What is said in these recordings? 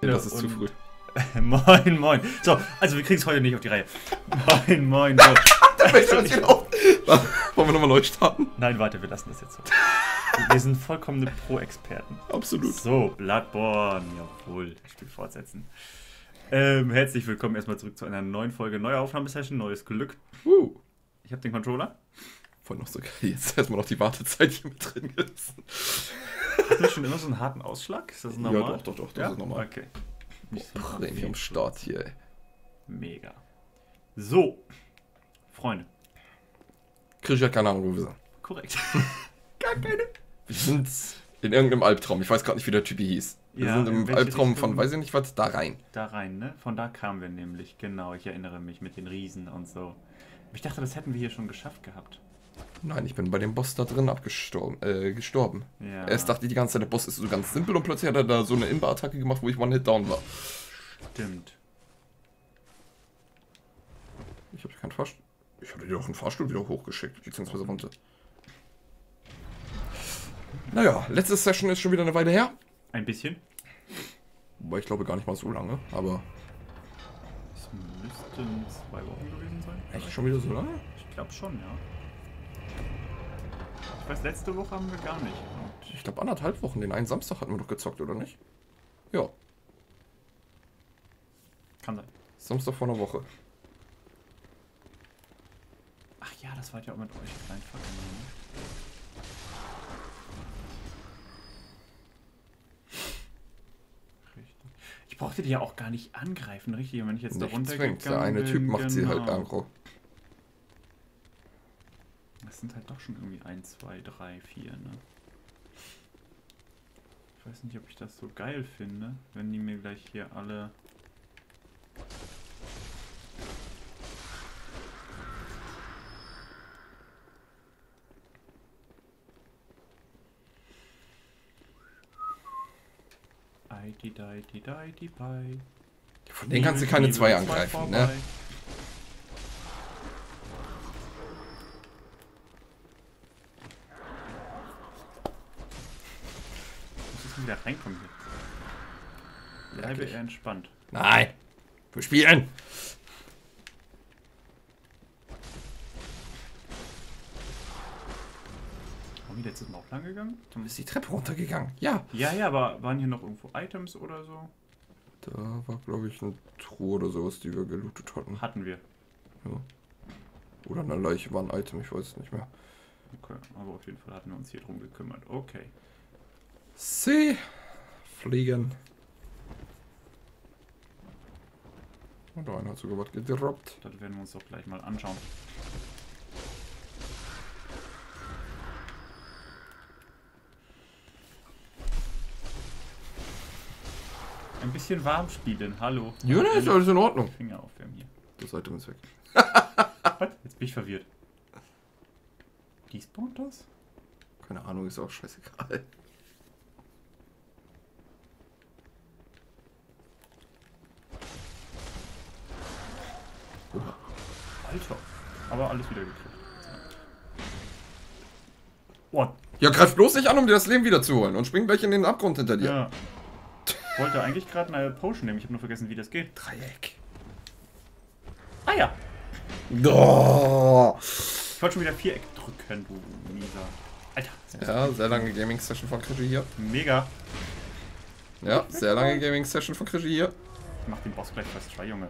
Das ist zu früh. moin, moin. So, also wir kriegen es heute nicht auf die Reihe. Moin, moin. So. Wollen wir nochmal neu starten? Nein, warte, wir lassen das jetzt so. Wir sind vollkommene Pro-Experten. Absolut. So, Bloodborne. Jawohl, Spiel fortsetzen. Ähm, herzlich willkommen erstmal zurück zu einer neuen Folge, neuer Aufnahmesession, neues Glück. Uh. Ich habe den Controller. Voll noch so geil. Jetzt erstmal noch die Wartezeit hier mit drin gelassen. Hat das schon immer so einen harten Ausschlag? Ist das normal? Ja, doch, doch, doch, das Ja? ist normal. Okay. So Premium-Start hier, ey. Mega. So, Freunde. Krieg ja keine Ahnung, wo wir sind. Korrekt. Gar keine. Wir sind in irgendeinem Albtraum. Ich weiß gerade nicht, wie der Typ hieß. Wir Ja, sind in im Albtraum von, weiß ich nicht was, da rein. Da rein, ne? Von da kamen wir nämlich, genau. Ich erinnere mich mit den Riesen und so. Ich dachte, das hätten wir hier schon geschafft gehabt. Nein, ich bin bei dem Boss da drin abgestorben. Äh, gestorben. Ja. Erst dachte ich die ganze Zeit, der Boss ist so ganz simpel und plötzlich hat er da so eine Imba-Attacke gemacht, wo ich One-Hit-Down war. Stimmt. Ich habe keinen Fahrstuhl. Ich hatte dir auch einen Fahrstuhl wieder hochgeschickt, beziehungsweise runter. Naja, letzte Session ist schon wieder eine Weile her. Ein bisschen. Wobei ich glaube gar nicht mal so lange, aber Es müssten zwei Wochen gewesen sein. echt schon wieder so lange? Ich glaube schon, ja. Ich weiß, letzte Woche haben wir gar nicht. Und Ich glaube anderthalb Wochen. Den einen Samstag hatten wir doch gezockt, oder nicht? Ja, kann sein. Samstag vor einer Woche. Ach ja, das war ja auch mit euch. Ne? Richtig. Ich brauchte die ja auch gar nicht angreifen, richtig? Wenn ich jetzt da zwingend. Der eine bin, Typ macht sie halt genau. aggro. Das sind halt doch schon irgendwie 1, 2, 3, 4, ne? Ich weiß nicht, ob ich das so geil finde, wenn die mir gleich hier alle... Ei, die, dei, die, dei, die, bei. Von denen kannst du keine zwei angreifen, ne? Wieder reinkommen hier. Bleibe Wirklich? entspannt. Nein! Wir spielen! Haben wir letztes Mal auch lang gegangen? Du bist die Treppe runtergegangen. Ja. Ja, ja, aber waren hier noch irgendwo Items oder so? Da war, glaube ich, eine Truhe oder sowas, die wir gelootet hatten. Hatten wir. Oder eine Leiche war ein Item, ich weiß es nicht mehr. Okay, aber auf jeden Fall hatten wir uns hier drum gekümmert. Okay. See. Fliegen. Und da einer hat sogar was gedroppt. Das werden wir uns doch gleich mal anschauen. Ein bisschen warm spielen, hallo. Ja, ne, ist alles in Ordnung. Finger aufwärmen hier. Das Item ist weg. Was? Jetzt bin ich verwirrt. Despawnt das? Keine Ahnung, ist auch scheißegal. Oha. Alter. Aber alles wieder gekriegt. What? Ja, greif bloß nicht an, um dir das Leben wiederzuholen und spring gleich in den Abgrund hinter dir. Ja. Ich wollte eigentlich gerade eine Potion nehmen. Ich habe nur vergessen, wie das geht. Dreieck. Ah ja. Oh. Ich wollte schon wieder Viereck drücken, du mieser. Alter. Ja, sehr lange Gaming-Session von Krischi hier. Mega. Ja, sehr lange Gaming-Session von Krischi hier. Ich mach den Boss gleich fast try, Junge.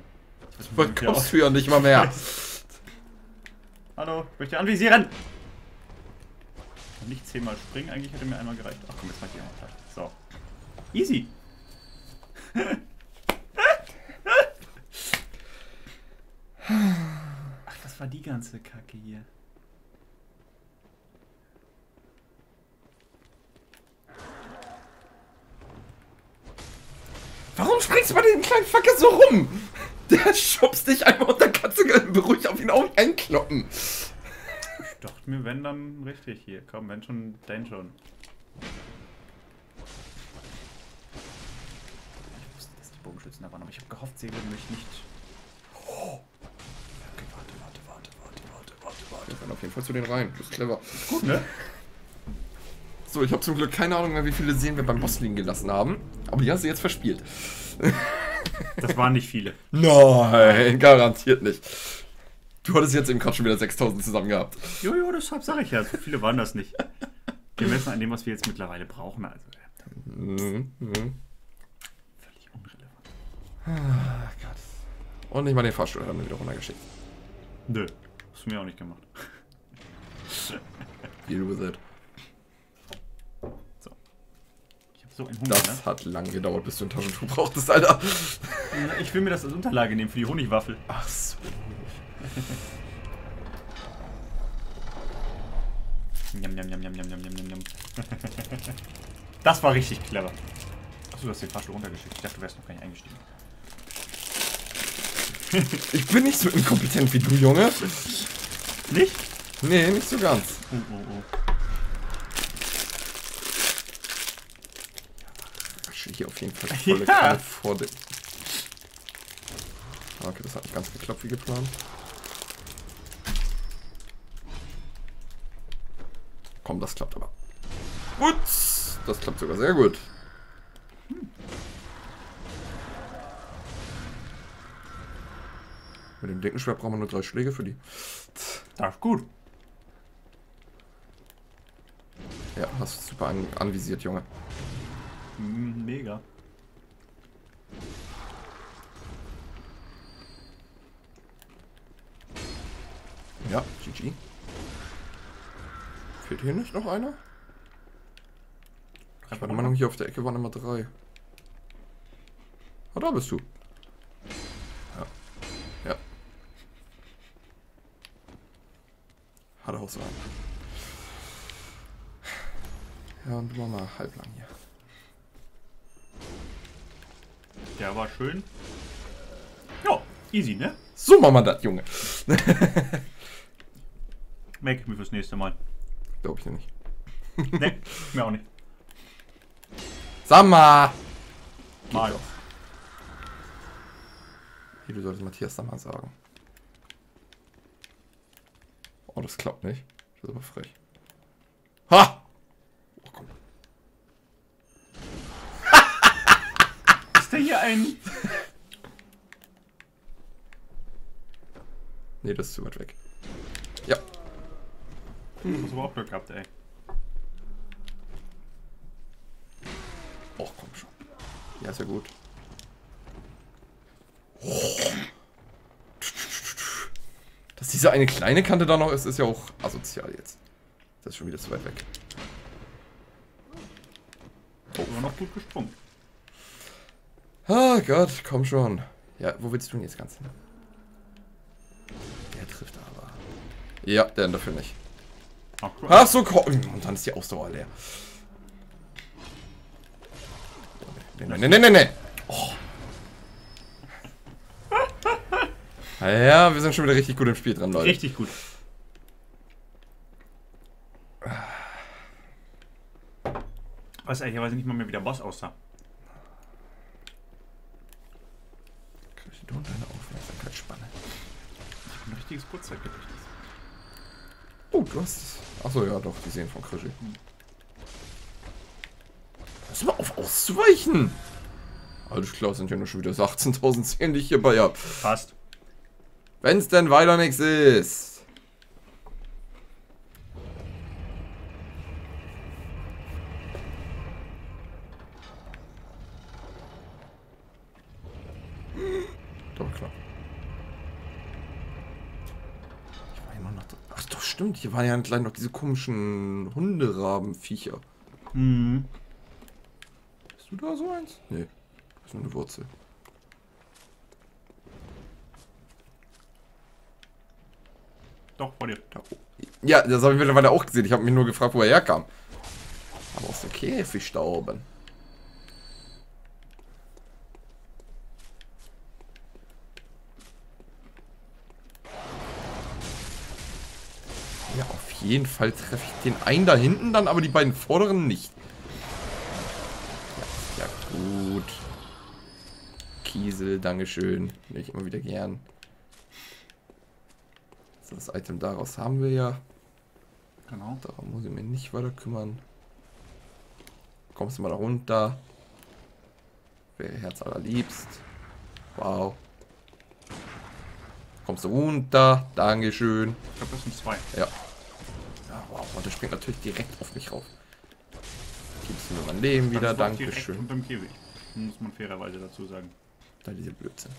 Ich weiß Du kommst für nicht mal mehr. Hallo, ich möchte anvisieren. Nicht zehnmal springen, eigentlich hätte mir einmal gereicht. Ach komm, jetzt mach ich einmal platt. So. Easy. Ach, das war die ganze Kacke hier. Warum springst du bei dem kleinen Fucker so rum? Der schubst dich einfach und dann kannst du beruhigt auf ihn auch einkloppen. Ich dachte mir, wenn dann richtig hier. Komm, wenn schon, denn schon. Ich wusste, dass die Bogenschützen da waren, aber ich habe gehofft, sie würden mich nicht. Okay, warte, warte, warte, warte, warte, warte, warte. Wir rennen auf jeden Fall zu den rein. Das ist clever. Gut, ne? So, ich habe zum Glück keine Ahnung mehr, wie viele Seen wir beim Boss liegen gelassen haben. Aber die hast du jetzt verspielt. Das waren nicht viele. Nein, garantiert nicht. Du hattest jetzt eben gerade schon wieder 6000 zusammen gehabt. Jojo, deshalb sage ich ja, so viele waren das nicht. Gemessen an dem, was wir jetzt mittlerweile brauchen, also Mhm. mhm. völlig unrelevant. Ah, Gott. Und nicht mal den Fahrstuhl haben wir wieder runtergeschickt. Nö, hast du mir auch nicht gemacht. Deal with it. So. Ich habe so einen Hunger, Das hat lang gedauert, bis du ein Taschentuch brauchtest, Alter. ne? Ich will mir das als Unterlage nehmen für die Honigwaffel. Ach so. Njam, njam, njam, njam, njam, njam, njam, njam. Das war richtig clever. Achso, du hast den Fahrstuhl runtergeschickt. Ich dachte, du wärst noch gar nicht eingestiegen. Ich bin nicht so inkompetent wie du, Junge. Nicht? Nee, nicht so ganz. Oh, oh, oh. Hier auf jeden Fall volle Ja. Kanne vor dem. Okay, das hat nicht ganz geklappt wie geplant. Komm, das klappt aber. Gut. Das klappt sogar sehr gut. Mit dem dicken Schwert brauchen wir nur drei Schläge für die. Das ist gut. Ja, hast du super an anvisiert, Junge. Mega. Ja, GG. Fehlt hier nicht noch einer? Ich war der Meinung, hier auf der Ecke waren immer drei. Ah, da bist du. Ja. Ja. Hat er auch so einen. Ja, und machen wir halblang hier. Der war schön. Ja, easy, ne? So machen wir das, Junge. Merke ich mir fürs nächste Mal. Glaub ich dir nicht. Ne, mir auch nicht. Sag mal! Mal. Hier, du solltest Matthias da mal sagen. Oh, das klappt nicht. Das ist aber frech. Ha! Oh, komm. Ist der hier ein... Nee, das ist zu weit weg. Ja. Hast aber auch Glück gehabt, ey. Oh, komm schon. Ja, ist ja gut. Dass diese eine kleine Kante da noch ist, ist ja auch asozial jetzt. Das ist schon wieder zu weit weg. Immer noch gut gesprungen. Ah Gott, komm schon. Ja, wo willst du denn jetzt ganz hin? Der trifft aber. Ja, der dafür nicht. Ach. Ach so, komm. Und dann ist die Ausdauer leer. Nee, nee, nee, nee, nee, nee. Oh. Ja, wir sind schon wieder richtig gut im Spiel dran, Leute. Richtig gut. Weiß ehrlicherweise nicht mal mehr, wie der Boss aussah. Du deine Aufmerksamkeitsspanne? Ich habe ein richtiges Kurzzeitgedächtnis. Oh, du hast. Achso, ja, doch, die sehen von Krischi. Pass mal auf, auszuweichen! Alles klar, sind ja nur schon wieder 18.000 Zehen, die ich hier bei hab. Passt. Wenn's denn weiter nichts ist. Doch, klar. Ich war immer noch. Ach doch, stimmt. Hier waren ja gleich noch diese komischen Hunderabenviecher. Mhm. Bist du da so eins? Nee. Das ist nur eine Wurzel. Doch, vor dir. Ja, das habe ich mittlerweile auch gesehen. Ich habe mich nur gefragt, wo er herkam. Aber aus der Käfig da oben. Ja, auf jeden Fall treffe ich den einen da hinten dann, aber die beiden vorderen nicht. Ja, ja gut. Kiesel, Dankeschön. Nehme ich immer wieder gern. So, das Item daraus haben wir ja. Genau. Darum muss ich mich nicht weiter kümmern. Kommst du mal da runter? Wer Herz allerliebst. Wow. Kommst du runter? Dankeschön. Ich glaube, das sind zwei. Ja. Und der springt natürlich direkt auf mich rauf. Gibst du mir mein Leben wieder? Dankeschön. Unterm Käfig. Muss man fairerweise dazu sagen. Da diese Blödsinn.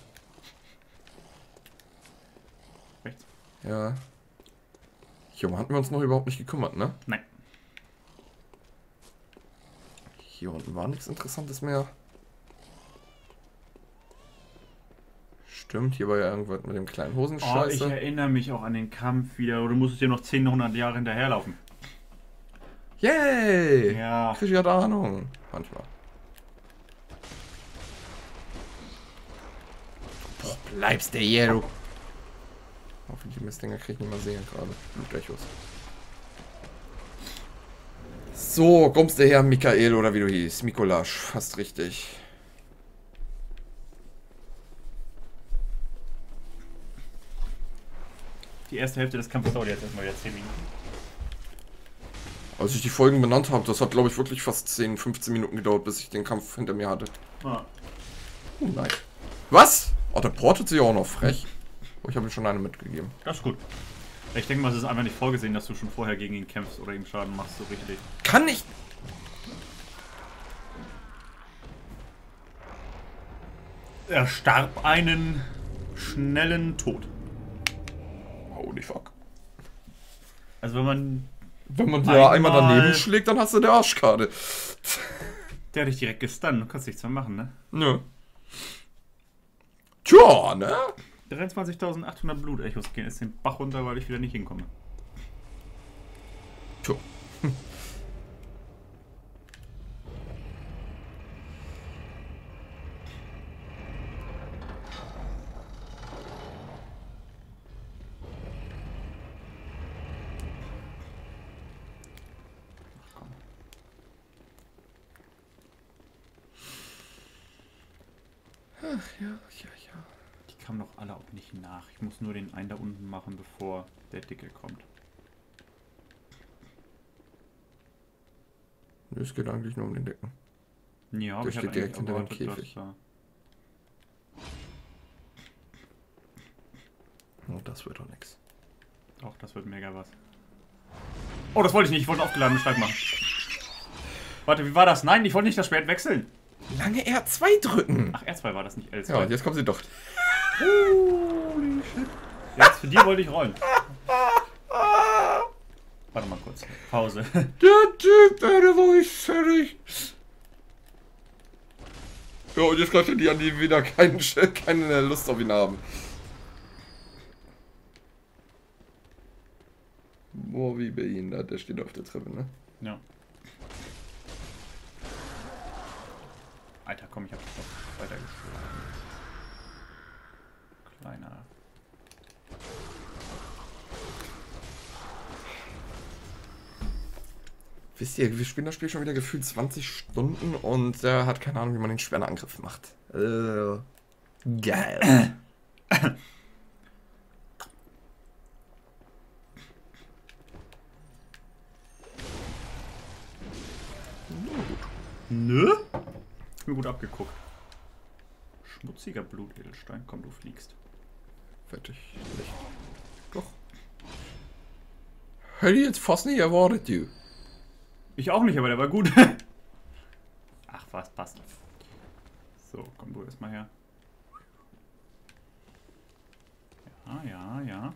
Rechts? Ja. Hier hatten wir uns noch überhaupt nicht gekümmert, ne? Nein. Hier unten war nichts Interessantes mehr. Stimmt, hier war ja irgendwas mit dem kleinen Oh, ich Hosenscheiße. erinnere mich auch an den Kampf wieder. Du musstest dir noch 10, 100 Jahre hinterherlaufen. Yay! Ja. Ja da Ahnung. Manchmal. Boah, bleibst der hier, du. Hoffentlich die Mistdinger krieg ich nicht mal sehen gerade. Blutechos. So, kommst du her, Michael oder wie du hieß. Mikolasch, fast richtig. Die erste Hälfte des Kampfes dauert jetzt erstmal wieder 10 Minuten. Als ich die Folgen benannt habe, das hat glaube ich wirklich fast 10, 15 Minuten gedauert, bis ich den Kampf hinter mir hatte. Ah. Oh nein. Was? Oh, der portet sich auch noch frech. Oh, ich habe ihm schon eine mitgegeben. Das ist gut. Ich denke mal, es ist einfach nicht vorgesehen, dass du schon vorher gegen ihn kämpfst oder ihm Schaden machst, so richtig. Kann ich. Er starb einen schnellen Tod. Holy fuck. Also wenn man... Wenn man ja einmal Einmal- daneben schlägt, dann hast du der Arschkarte. Der hat dich direkt gestunt. Du kannst nichts mehr machen, ne? Nö. Tja, ne? 23.800 Blutechos gehen jetzt den Bach runter, weil ich wieder nicht hinkomme. Ach ja, ja, ja. Die kamen doch alle auch nicht nach. Ich muss nur den einen da unten machen, bevor der Dicke kommt. Es geht eigentlich nur um den Decken. Ja, aber Der ich steht direkt hinter dem Käfig. Oh, das wird doch nix. Auch das wird mega was. Oh, das wollte ich nicht. Ich wollte einen aufgeladenen Schlag machen. Warte, wie war das? Nein, ich wollte nicht das Schwert wechseln. Lange R2 drücken. Ach, R2 war das nicht L2. Ja, und jetzt kommen sie doch. Jetzt für die wollte ich rollen. Warte mal kurz. Pause. Der Typ, war ich fertig. Ja, und jetzt kannst du die an die wieder keinen, keine Lust auf ihn haben. Boah, wie behindert, der steht auf der Treppe, ne? Ja. Alter, komm, ich hab dich doch weitergeschlagen. Kleiner. Wisst ihr, wir spielen das Spiel schon wieder gefühlt 20 Stunden und er hat keine Ahnung, wie man den schweren Angriff macht. Äh, geil. Nö? Mir gut abgeguckt. Schmutziger Blutedelstein. Komm, du fliegst. Fertig. Nicht. Doch. Hätte ich jetzt fast nicht erwartet, du. Ich auch nicht, aber der war gut. Ach was, passt. So, komm du erstmal her. Ja, ja, ja.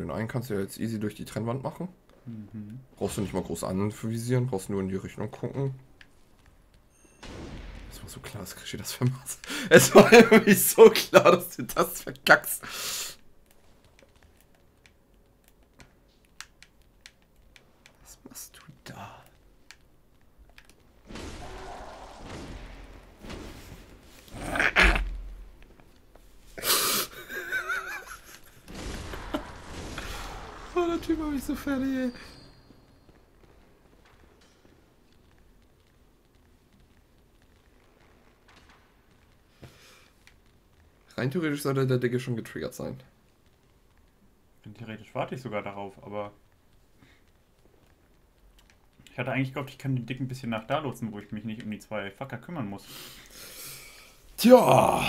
Den einen kannst du ja jetzt easy durch die Trennwand machen. Mhm. Brauchst du nicht mal groß anvisieren, brauchst nur in die Richtung gucken. Es war so klar, dass Krischi das vermacht. Es war irgendwie so klar, dass du das verkackst. Was machst du da? Oh, der Ey. Rein theoretisch sollte der Dicke schon getriggert sein. Rein theoretisch warte ich sogar darauf, aber. Ich hatte eigentlich gehofft, ich kann den Dick ein bisschen nach da lotsen, wo ich mich nicht um die zwei Facker kümmern muss. Tja. Oh,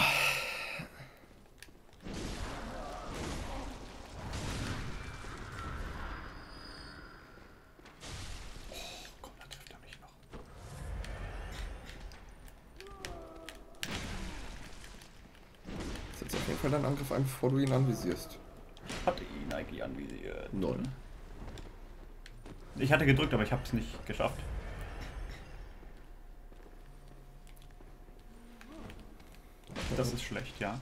komm, da trifft er mich noch. Setz auf jeden Ein, bevor du ihn anvisierst. Hatte ihn eigentlich anvisiert. Null. Ich hatte gedrückt, aber ich habe es nicht geschafft. Das ist schlecht, ja.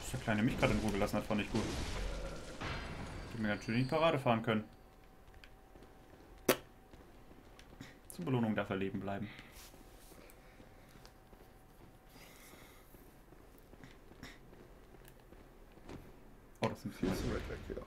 Dass der Kleine mich gerade in Ruhe gelassen hat, fand ich gut. Hätte mir natürlich in die Parade fahren können. Zur Belohnung darf er leben bleiben. Oh, das sind viele. Ist weg, weg, ja.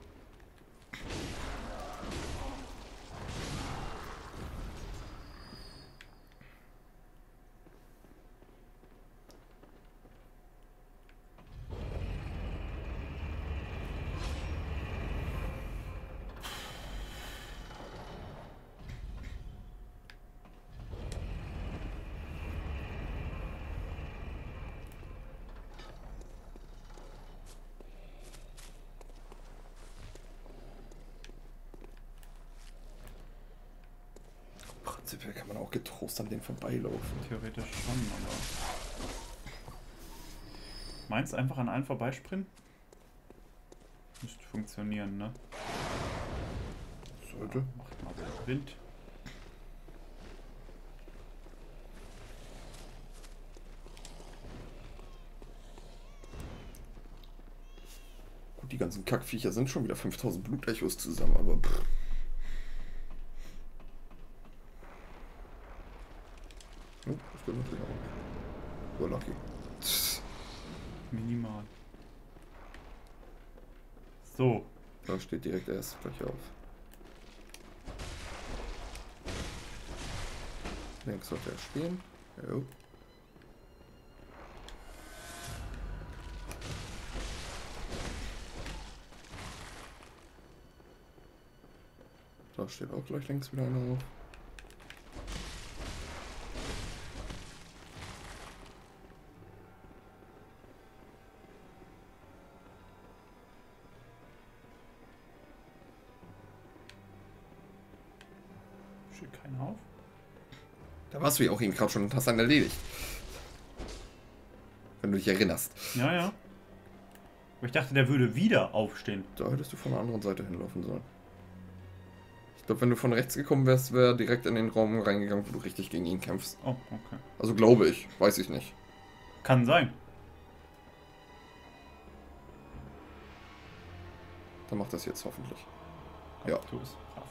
Prinzipiell kann man auch getrost an den vorbeilaufen. Theoretisch schon, aber. Meinst einfach an allen vorbeispringen? Müsste funktionieren, ne? Sollte. Macht mal wieder Wind. Gut, die ganzen Kackviecher sind schon wieder 5000 Blutechos zusammen, aber pff. Natürlich auch. So lucky. Minimal. So. Da steht direkt erst gleich auf. Links sollte er stehen. Jo. Da steht auch gleich links wieder einer auf. Du ja auch eben gerade schon und hast einen erledigt. Wenn du dich erinnerst. Ja, ja. Aber ich dachte, der würde wieder aufstehen. Da hättest du von der anderen Seite hinlaufen sollen. Ich glaube, wenn du von rechts gekommen wärst, wäre er direkt in den Raum reingegangen, wo du richtig gegen ihn kämpfst. Oh, okay. Also glaube ich, weiß ich nicht. Kann sein. Dann macht das jetzt hoffentlich. Ja. Tu es. Brav.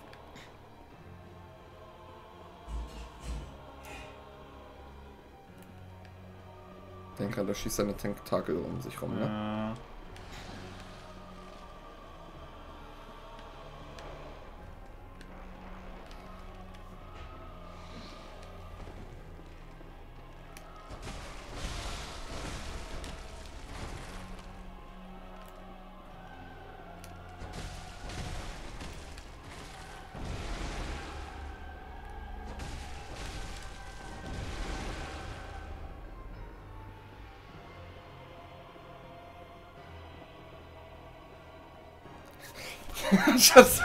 Denke, da schießt seine Tentakel um sich rum, ne? Äh, Schatz.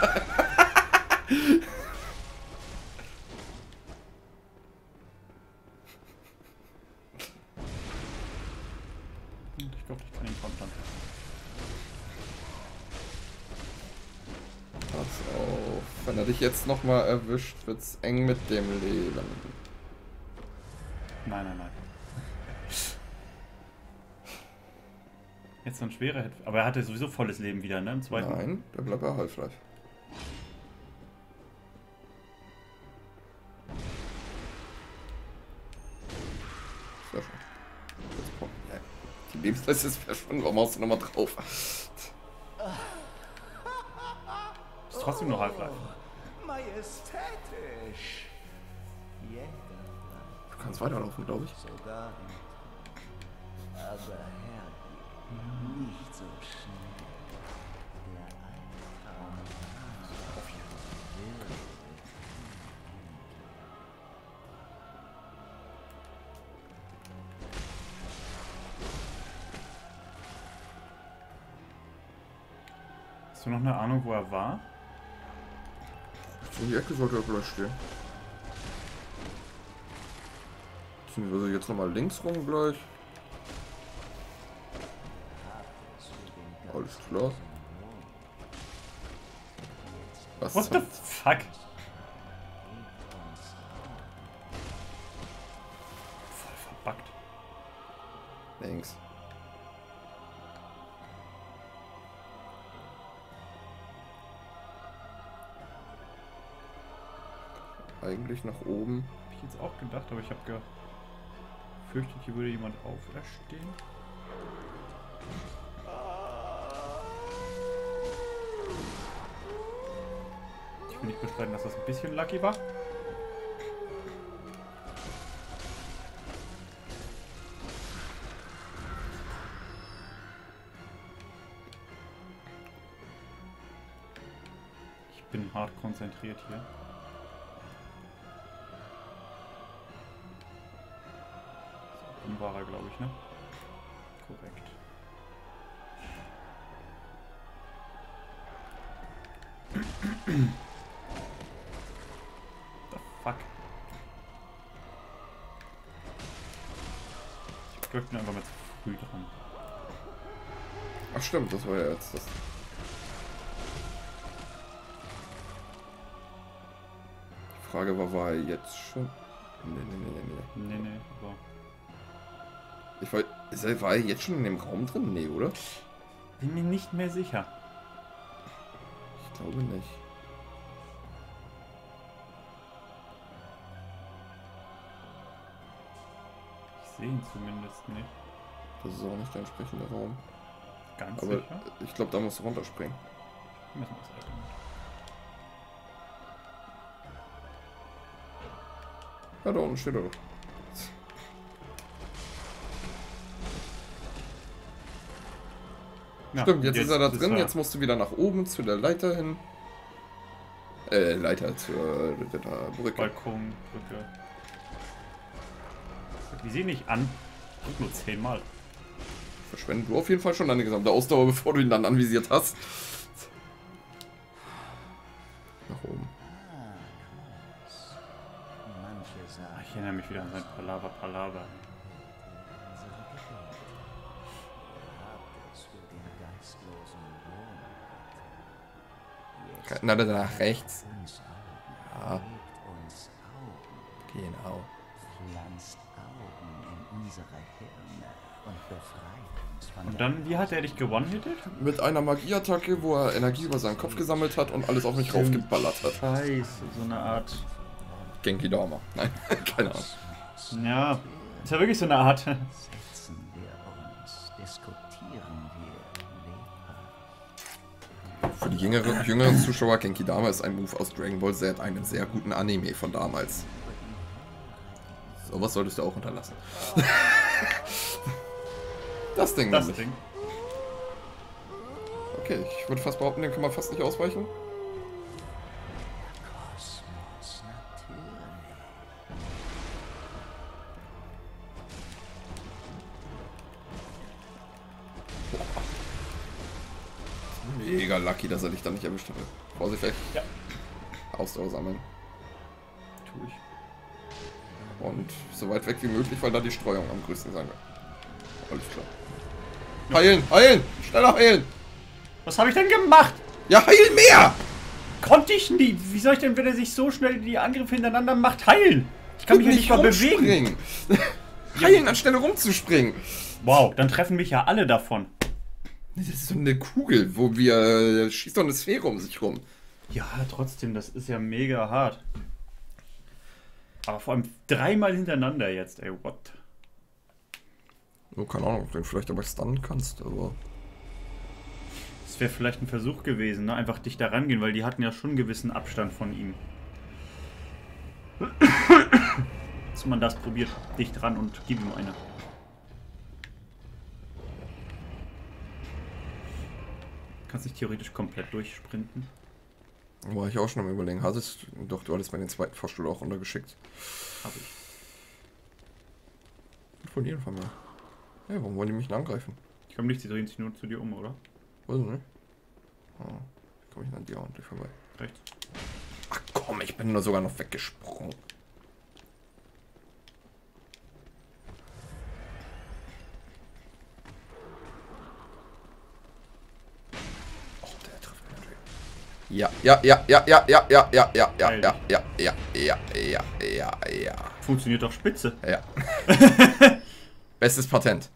ich glaube, ich kann ihn kontern. Pass auf. Wenn er dich jetzt nochmal erwischt, wird's eng mit dem Leben. Nein, nein, nein. Jetzt ein schwerer Hit. Aber er hatte sowieso volles Leben wieder, ne? Im zweiten. Nein, der bleibt bei Half-Life. Sehr schön. Jetzt kommt- ja, Die Lebensleiste ist verschwunden, warum haust du nochmal drauf? Ist trotzdem nur Half-Life. Majestätisch. Jeder Du kannst weiterlaufen, glaube ich. sogar Aber Herr, nicht so schnell. Der Albtraum will Hast du noch eine Ahnung, wo er war? In die Ecke sollte er gleich stehen. Beziehungsweise jetzt nochmal links rum gleich. Klar. Was What the fuck? Voll verbuggt. Links. Eigentlich nach oben. Hab ich jetzt auch gedacht, aber ich habe gefürchtet, hier würde jemand auferstehen. Bestreiten, dass das ein bisschen lucky war. Ich bin hart konzentriert hier. So, war er, glaube ich, ne? Korrekt. The glaube, ich bin einfach mal zu früh dran. Ach stimmt, das war ja jetzt das. Die Frage war, war er jetzt schon? Nee, nee, nee, nee, nee. Nee, nee, aber. Ich war, ist er, war er jetzt schon in dem Raum drin? Nee, oder? Bin mir nicht mehr sicher. Ich glaube nicht. Sehe ihn zumindest nicht. Das ist auch nicht der entsprechende Raum. Ganz Aber sicher. ich glaube, da musst du runterspringen. Müssen wir es halt Ja, da unten steht er doch. Ja, Stimmt, jetzt, ist er da drin, er- jetzt musst du wieder nach oben zu der Leiter hin. Äh, Leiter zur der, der Brücke. Balkon, Brücke. Sehen nicht an. Drück nur zehnmal. Verschwenden du auf jeden Fall schon deine gesamte Ausdauer, bevor du ihn dann anvisiert hast. Nach oben. Sagen, Ich erinnere mich wieder an sein Palaver, Palaver. Na, da nach rechts. Ja. Genau. Pflanzt Augen in unsere Hirne und befreit uns von Und dann, wie hat er dich gewonnen-hittet? Mit einer Magieattacke, wo er Energie über seinen Kopf gesammelt hat und alles auf mich Stimmt. raufgeballert hat. Scheiße, so eine Art. Genki Dama. Nein, keine Ahnung. Ja, ist ja wirklich so eine Art. Setzen wir uns, diskutieren wir. Für die jüngeren, jüngeren Zuschauer, Genki Dama ist ein Move aus Dragon Ball Z, einem sehr guten Anime von damals. Sowas solltest du auch unterlassen. das Ding Das nämlich. Ding. Okay, ich würde fast behaupten, den kann man fast nicht ausweichen. Mega lucky, dass er dich da nicht erwischt hatte. Vorsicht, weg. Ja. Ausdauer sammeln. Tu ich. Und so weit weg wie möglich, weil da die Streuung am größten sein wird. Alles klar. Heilen, heilen! Schneller heilen! Was habe ich denn gemacht? Ja, heil mehr! Konnte ich nie. Wie soll ich denn, wenn er sich so schnell die Angriffe hintereinander macht, heilen? Ich kann mich ja nicht mal bewegen. heilen, anstelle rumzuspringen. Wow, dann treffen mich ja alle davon. Das ist so eine Kugel, wo wir äh, schießt doch eine Sphäre um sich rum. Ja, trotzdem, das ist ja mega hart. Aber vor allem dreimal hintereinander jetzt, ey, what? Oh, keine Ahnung, vielleicht aber stunnen kannst, aber. Das wäre vielleicht ein Versuch gewesen, ne? einfach dich da rangehen, weil die hatten ja schon einen gewissen Abstand von ihm. Dass man das probiert, dich dran und gib ihm eine. Kannst dich theoretisch komplett durchsprinten. War ich auch schon am überlegen. Hattest, doch, du hattest mir den zweiten Fahrstuhl auch runtergeschickt. Hab ich. Von jedem Fall mehr. Ja, warum wollen die mich denn angreifen? Ich komme nicht, sie drehen sich nur zu dir um, oder? Weiß ich nicht. Oh, komme ich an dir ordentlich vorbei? Rechts. Ach komm, ich bin nur sogar noch weggesprungen. Oh, der trifft mich natürlich. Ja, ja, ja, ja, ja, ja, ja, ja, ja, ja, ja, ja, ja, ja, ja, ja, ja. Funktioniert doch spitze. Ja. Bestes Patent.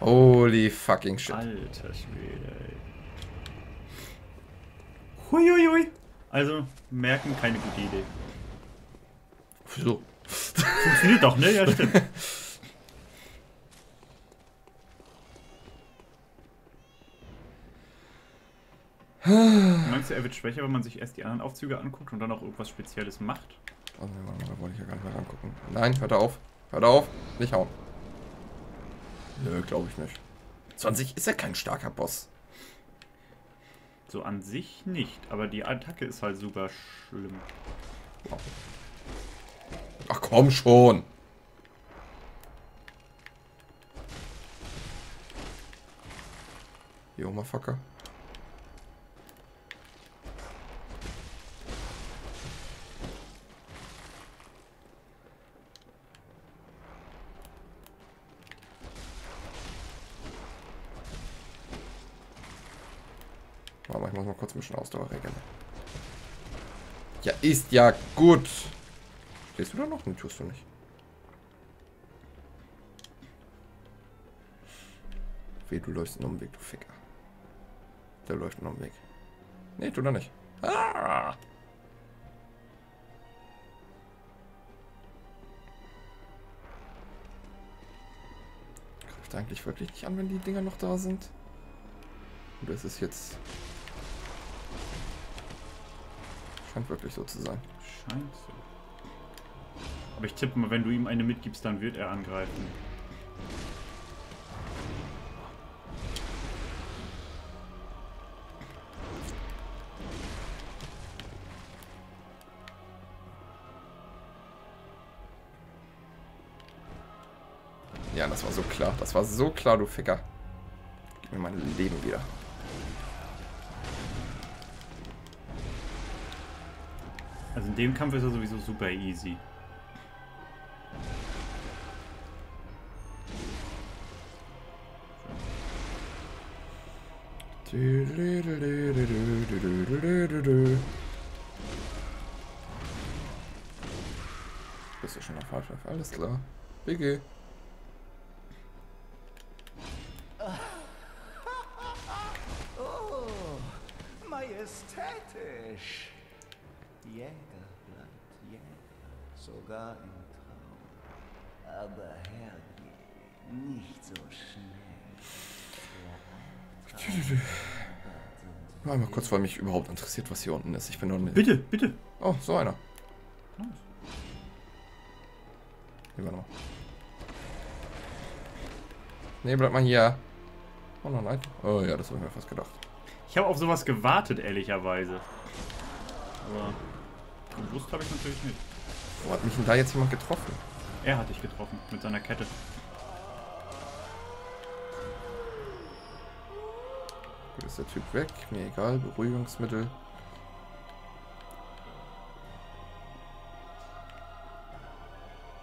Holy fucking shit. Alter Schwede, ey. Huiuiui. Also, merken, keine gute Idee. Wieso? Funktioniert doch, ne? Ja, stimmt. Meinst du, er wird schwächer, wenn man sich erst die anderen Aufzüge anguckt und dann auch irgendwas Spezielles macht? Oh, nee, warte mal, da wollte ich ja gar nicht mehr rangucken. Nein, hört auf. Hört auf. Nicht hauen. Nö, glaube ich nicht. 20 ist ja kein starker Boss. So an sich nicht, aber die Attacke ist halt super schlimm. Ach komm schon. Jo, Motherfucker. Warte mal, kurz ein bisschen Ausdauer regeln. Ja, ist ja gut. Stehst du da noch? Nee, tust du nicht. Weh, du läufst einen Umweg, du Ficker. Der läuft einen Umweg. Nee, tu da nicht. Ah! Greift eigentlich wirklich nicht an, wenn die Dinger noch da sind? Oder ist es jetzt... Scheint wirklich so zu sein. Scheint so. Aber ich tippe mal, wenn du ihm eine mitgibst, dann wird er angreifen. Ja, das war so klar. Das war so klar, du Ficker. Gib mir mein Leben wieder. In dem Kampf ist er sowieso super easy. Bist du schon auf Half-Life? Alles klar. BG. Oh, majestätisch. Jäger, sogar im Traum. Aber herrje, nicht so schnell. Nur einmal kurz, weil mich überhaupt interessiert, was hier unten ist. Ich bin noch nicht. Bitte, bitte. Oh, so einer. Lieber noch. Nee, bleib mal hier. Oh, noch ein. Oh ja, das habe ich mir fast gedacht. Ich habe auf sowas gewartet, ehrlicherweise. Aber gewusst habe ich natürlich nicht. Wo hat mich denn da jetzt jemand getroffen? Er hat dich getroffen mit seiner Kette. Gut, ist der Typ weg. Mir egal. Beruhigungsmittel.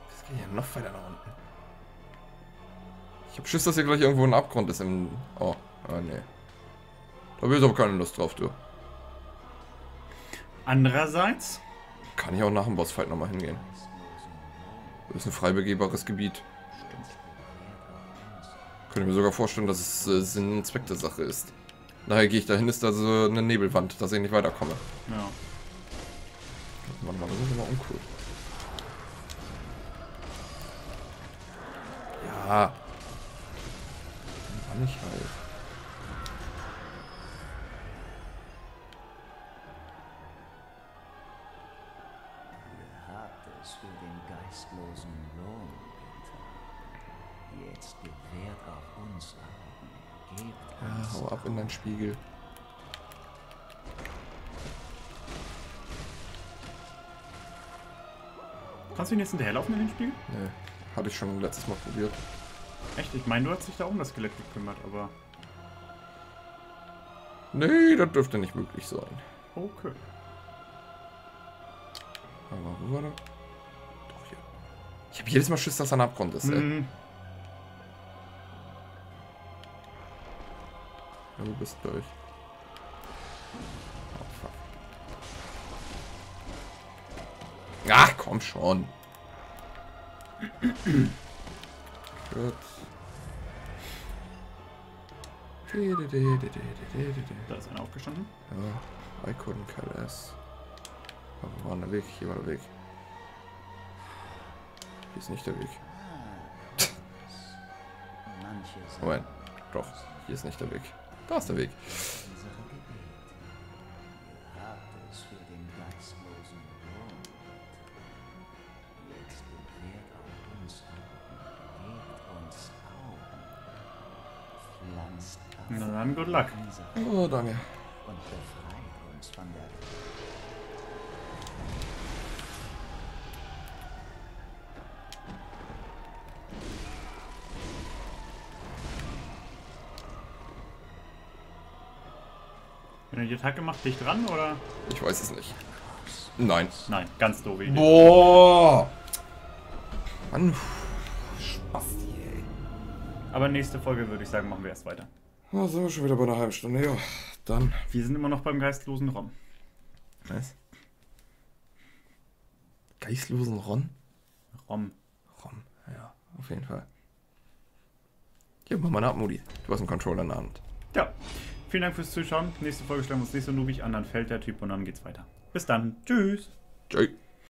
Was geht hier noch weiter nach unten? Ich hab Schiss, dass hier gleich irgendwo ein Abgrund ist im... Oh, ah, nee. Da habe ich aber keine Lust drauf, du. Andererseits, Kann ich auch nach dem Bossfight nochmal hingehen. Das ist ein frei begehbares Gebiet. Könnte mir sogar vorstellen, dass es äh, Sinn und Zweck der Sache ist. Nachher gehe ich dahin, ist da so eine Nebelwand, dass ich nicht weiterkomme. ja. Warte mal, das ist immer uncool. Ja. Kannst du ihn jetzt hinterherlaufen in den Spiegel? Nee, hatte ich schon letztes Mal probiert. Echt? Ich meine, du hast dich da um das Skelett gekümmert, aber. Nee, das dürfte nicht möglich sein. Okay. Aber wo war der? Doch hier. Ich habe jedes Mal Schiss, dass er ein Abgrund ist, ey. Hm, Ja, du bist durch. Ach, komm schon. Da ist einer aufgestanden. Ja, I couldn't care less. Aber wo war der Weg? Hier war der Weg. Hier ist nicht der Weg. Moment. Doch, hier ist nicht der Weg. Da ist der Weg. Na dann, good luck. Oh, danke. und befreit uns von der Wenn er die Attacke macht, dich dran oder? Ich weiß es nicht. Nein. Nein, ganz doof. Boah! Mann. Spaß. Aber nächste Folge würde ich sagen, machen wir erst weiter. Oh, sind wir schon wieder bei einer halben Stunde. Ja, dann. Wir sind immer noch beim geistlosen Rom. Was? Geistlosen Ron? Rom. Ron, ja, auf jeden Fall. Hier, mach mal eine ab, Modi. Du hast einen Controller in der Hand. Ja. Vielen Dank fürs Zuschauen. Nächste Folge stellen wir uns nicht so nubig an, dann fällt der Typ und dann geht's weiter. Bis dann. Tschüss. Tschüss.